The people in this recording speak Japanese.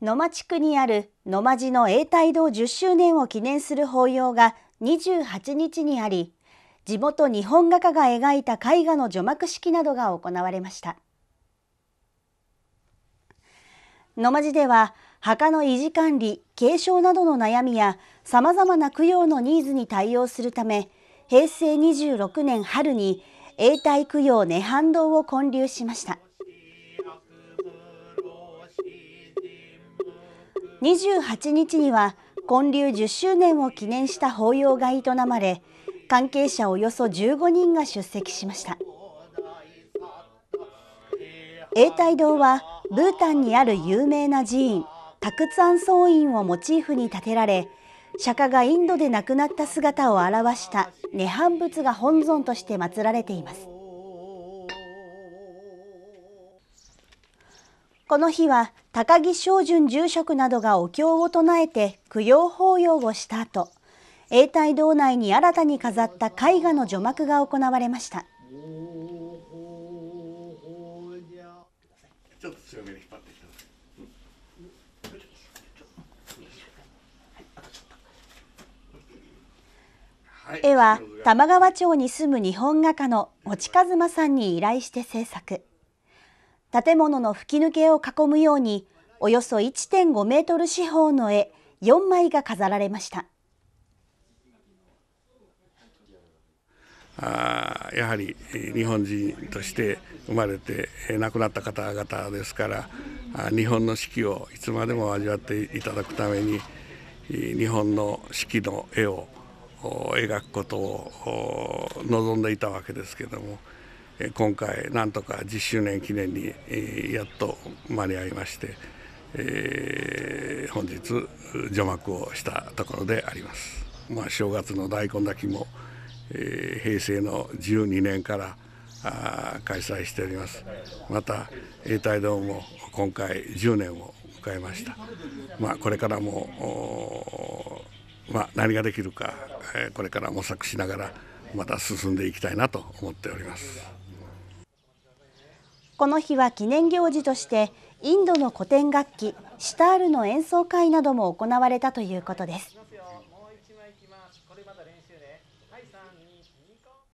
野間地区にある野間寺の永代堂10周年を記念する法要が28日にあり、地元日本画家が描いた絵画の除幕式などが行われました。野間寺では、墓の維持管理、継承などの悩みや、様々な供養のニーズに対応するため、平成26年春に永代供養涅槃堂を建立しました。28日には建立10周年を記念した法要が営まれ関係者およそ15人が出席しました。永代堂はブータンにある有名な寺院タクツアン僧院をモチーフに建てられ釈迦がインドで亡くなった姿を表した涅槃仏が本尊として祀られています。この日は高木正順住職などがお経を唱えて供養法要をした後、永代堂内に新たに飾った絵画の除幕が行われました。絵は玉川町に住む日本画家の持和馬さんに依頼して制作。建物の吹き抜けを囲むように、およそ1.5メートル四方の絵4枚が飾られました。あやはり日本人として生まれて亡くなった方々ですから日本の四季をいつまでも味わっていただくために日本の四季の絵を描くことを望んでいたわけですけども今回なんとか10周年記念にやっと間に合いまして、えー、本日除幕をしたところであります。まあ、正月の大根炊きも、えー、平成の12年からあ開催しておりますまた永代堂も今回10年を迎えました、まあ、これからも、まあ、何ができるか、えー、これから模索しながらまた進んでいきたいなと思っております。この日は記念行事としてインドの古典楽器シタールの演奏会なども行われたということです。